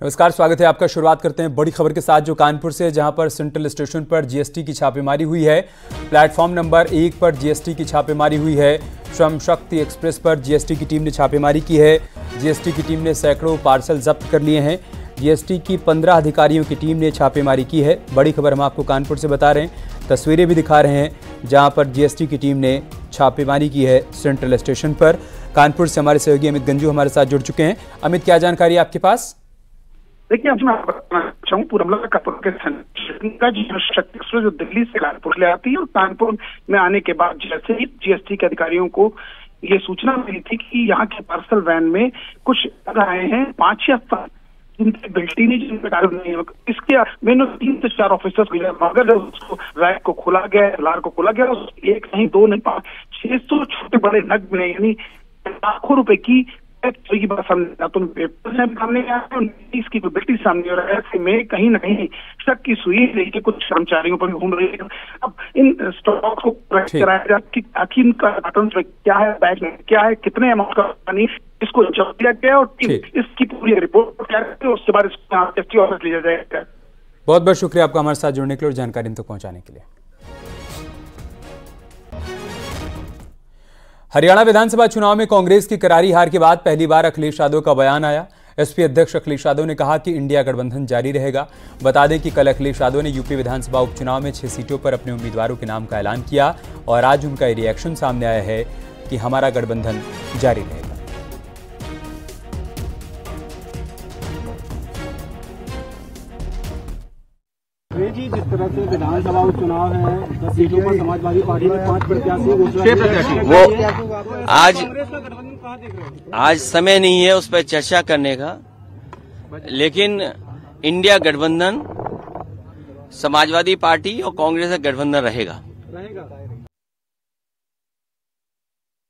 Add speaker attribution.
Speaker 1: नमस्कार, स्वागत है आपका। शुरुआत करते हैं बड़ी खबर के साथ जो कानपुर से जहाँ पर सेंट्रल स्टेशन पर जीएसटी की छापेमारी हुई है। प्लेटफॉर्म नंबर एक पर जीएसटी की छापेमारी हुई है। श्रम शक्ति एक्सप्रेस पर जीएसटी की टीम ने छापेमारी की है। जीएसटी की टीम ने सैकड़ों पार्सल जब्त कर लिए हैं। जीएसटी की पंद्रह अधिकारियों की टीम ने छापेमारी की है। बड़ी खबर हम आपको कानपुर से बता रहे हैं। तस्वीरें भी दिखा रहे हैं, जहाँ पर जीएसटी की टीम ने छापेमारी की है सेंट्रल स्टेशन पर। कानपुर से हमारे सहयोगी अमित गंजू हमारे साथ जुड़ चुके हैं। अमित, क्या जानकारी आपके पास?
Speaker 2: देखिए अब मैं बताना चाहूँ पूरा कानपुर के का शक्ति एक्सप्रेस जो दिल्ली से कानपुर ले आती है और कानपुर में आने के बाद जैसे ही जीएसटी के अधिकारियों को ये सूचना मिली थी कि यहाँ के पार्सल वैन में कुछ आए हैं, पाँच या सात, जिनकी बिल्टी नहीं, जिन प्रकार नहीं है। इसके, मैंने तीन से चार ऑफिसर्स मिले, मगर उसको रैक को खोला गया लार को खोला गया एक नहीं, दो नहीं, पाँच, छह सौ छोटे बड़े नग मिले यानी लाखों रुपए की की बात सामने तो सामने आया और इसकी कोई बिल्टी सामने और ऐसे में कहीं ना कहीं शक की सुई रही कि कुछ कर्मचारियों पर घूम रही है। अब इन स्टॉक को कराया जाए कि आखिर इनका कार्टन में क्या है बैग में क्या है कितने अमाउंट का पानी इसको जब्त किया गया और इसकी पूरी रिपोर्ट है उसके बाद इसको ऑफ़िस लिया जाएगा।
Speaker 1: बहुत बहुत शुक्रिया आपका हमारे साथ जुड़ने के लिए और जानकारी तक पहुँचाने के लिए। हरियाणा विधानसभा चुनाव में कांग्रेस की करारी हार के बाद पहली बार अखिलेश यादव का बयान आया। एसपी अध्यक्ष अखिलेश यादव ने कहा कि इंडिया गठबंधन जारी रहेगा। बता दें कि कल अखिलेश यादव ने यूपी विधानसभा उपचुनाव में छह सीटों पर अपने उम्मीदवारों के नाम का ऐलान किया और आज उनका रिएक्शन सामने आया है कि हमारा गठबंधन जारी रहेगा।
Speaker 3: जी जिस तरह से विधानसभा उपचुनाव है दस सीटों पर समाजवादी पार्टी ने पाँच प्रत्याशी
Speaker 4: वो आज आज समय नहीं है उस पर चर्चा करने का लेकिन इंडिया गठबंधन समाजवादी पार्टी और कांग्रेस का गठबंधन रहेगा।
Speaker 3: रहेगा।